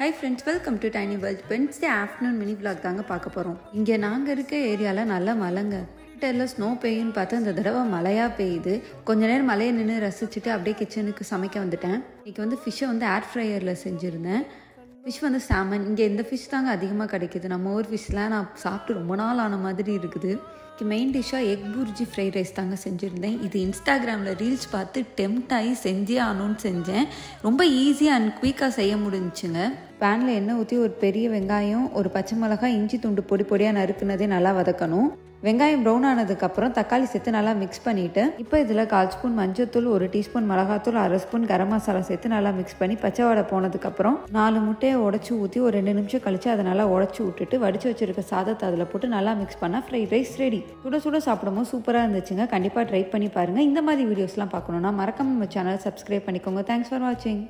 Hi friends welcome to tiny world Wednesday afternoon mini vlog தாங்க பார்க்க போகிறோம் இங்கே நாங்கள் இருக்க ஏரியாவில் நல்ல மலைங்க. எல்லாம் ஸ்னோ பெய்யுன்னு பார்த்தா இந்த தடவை மழையாக பெய்யுது. கொஞ்ச நேரம் மழையை நின்று ரசிச்சுட்டு அப்படியே கிச்சனுக்கு சமைக்க வந்துட்டேன். இன்னைக்கு வந்து ஃபிஷ்ஷை வந்து ஏர் ஃப்ரையரில் செஞ்சுருந்தேன். ஃபிஷ் வந்து சாமன் இங்கே இந்த ஃபிஷ் தாங்க அதிகமாக கிடைக்குது. நம்ம ஊர் ஃபிஷ்லாம் நான் சாப்பிட்டு ரொம்ப நாள் ஆன மாதிரி இருக்குது. மெயின் டிஷ்ஷாக எக் பூர்ஜி ஃப்ரைட் ரைஸ் தாங்க செஞ்சுருந்தேன். இது இன்ஸ்டாகிராமில் ரீல்ஸ் பார்த்து டெம்ட் ஆகி செஞ்சே ஆகணும்னு செஞ்சேன். ரொம்ப ஈஸியாக அண்ட் குயிக்காக செய்ய முடிஞ்சுங்க. பேனில் எண்ணெய் ஊற்றி ஒரு பெரிய வெங்காயம் ஒரு பச்சை மிளகாய் இஞ்சி துண்டு பொடி பொடியாக நறுக்குனதே நல்லா வதக்கணும். வெங்காயம் ப்ரௌன் ஆனதுக்கப்புறம் தக்காளி சேர்த்து நல்லா மிக்ஸ் பண்ணிவிட்டு இப்போ இதில் கால் ஸ்பூன் மஞ்சத்தூள் ஒரு டீஸ்பூன் மிளகாத்தூள் அரை ஸ்பூன் கரம் மசாலா சேர்த்து நல்லா மிக்ஸ் பண்ணி பச்சை வடை போனதுக்கப்புறம் நாலு முட்டையை உடச்சி ஊற்றி ஒரு ரெண்டு நிமிஷம் கழித்து அதை நல்லா உடச்சி விட்டுட்டு வடிச்சு வச்சிருக்க சாதத்தை அதில் போட்டு நல்லா மிக்ஸ் பண்ணால் ஃப்ரைட் ரைஸ் ரெடி சுட சுட சாப்பிடும்போது சூப்பராக இருந்துச்சுங்க. கண்டிப்பாக ட்ரை பண்ணி பாருங்கள் இந்த மாதிரி வீடியோஸ்லாம் பார்க்கணுன்னா மறக்காம நம்ம சேனலை சப்ஸ்கிரைப் பண்ணிக்கோங்க. தேங்க்ஸ் ஃபார் வாட்சிங்